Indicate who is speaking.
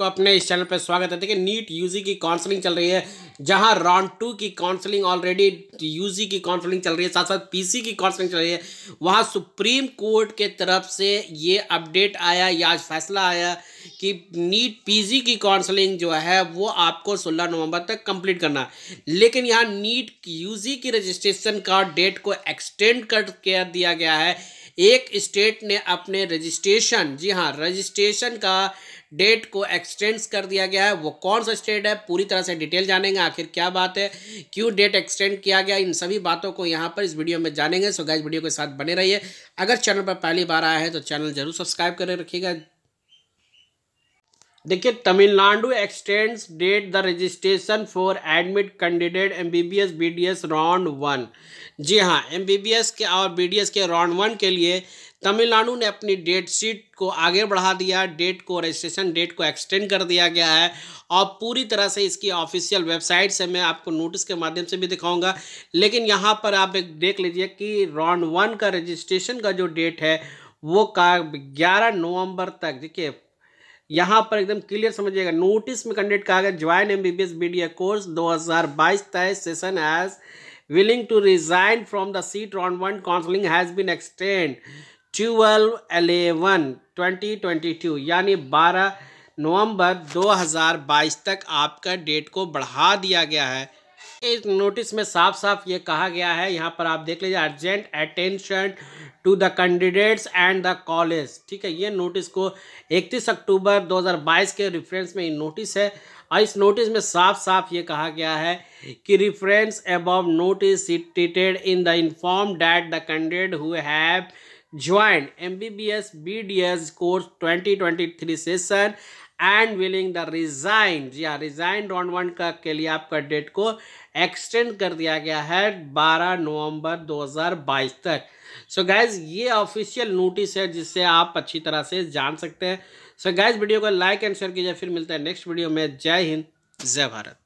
Speaker 1: सबको अपने इस चैनल पर स्वागत है। देखिए, नीट यूजी की काउंसलिंग चल रही है, जहाँ राउंड टू की काउंसलिंग ऑलरेडी यूजी की काउंसलिंग चल रही है साथ साथ पीसी की काउंसलिंग चल रही है। वहाँ सुप्रीम कोर्ट के तरफ़ से ये अपडेट आया, या आज फैसला आया कि नीट पीजी की काउंसलिंग जो है, वो आपको सोलह नवंबर तक कंप्लीट करना लेकिन यहाँ नीट यूजी की रजिस्ट्रेशन का डेट को एक्सटेंड कर दिया गया है। एक स्टेट ने अपने रजिस्ट्रेशन, जी हाँ रजिस्ट्रेशन का डेट को एक्सटेंड कर दिया गया है। वो कौन सा स्टेट है? पूरी तरह से डिटेल जानेंगे। आखिर क्या बात है? क्यों डेट एक्सटेंड किया गया? इन सभी बातों को यहाँ पर इस वीडियो में जानेंगे। सो गाइज़ वीडियो के साथ बने रहिए। अगर चैनल पर पहली बार आया है तो चैनल ज़रूर सब्सक्राइब कर रखिएगा। देखिए, Tamil Nadu extends date the registration for admit candidate M B B S B D S round one जी हाँ एम बी बी एस के और बी डी एस के राउंड वन के लिए तमिलनाडु ने अपनी डेट शीट को आगे बढ़ा दिया डेट को रजिस्ट्रेशन डेट को एक्सटेंड कर दिया गया है। और पूरी तरह से इसकी ऑफिशियल वेबसाइट से मैं आपको नोटिस के माध्यम से भी दिखाऊँगा। लेकिन यहाँ पर आप एक देख लीजिए कि राउंड वन का रजिस्ट्रेशन का जो डेट है, वो का ग्यारह नवंबर तक, देखिए यहाँ पर एकदम क्लियर समझिएगा। नोटिस में कंडेट कहा गया join M B B S B D A course दो हज़ार बाईस तेईस session has willing to resign from the seat on one counselling has been extend twelve eleven twenty twenty two यानी बारह नवंबर दो हज़ार बाईस तक आपका डेट को बढ़ा दिया गया है। इस नोटिस में साफ़ साफ़ ये कहा गया है। यहाँ पर आप देख लीजिए urgent attention to the candidates and the college ठीक है, ये नोटिस को 31 अक्टूबर 2022 के रेफरेंस में नोटिस है और इस नोटिस में साफ़ साफ़ ये कहा गया है कि reference above notice cited in the inform that the candidate who have join M B B S B and willing the resign जी हाँ रिजाइन राउंड वन का के लिए आपका डेट को एक्सटेंड कर दिया गया है 12 नवंबर 2022 तक। सो so गैज़ ये ऑफिशियल नोटिस है जिससे आप अच्छी तरह से जान सकते हैं। सो गैज़ वीडियो को लाइक एंड शेयर कीजिए, फिर मिलता है नेक्स्ट वीडियो में। जय हिंद, जय भारत।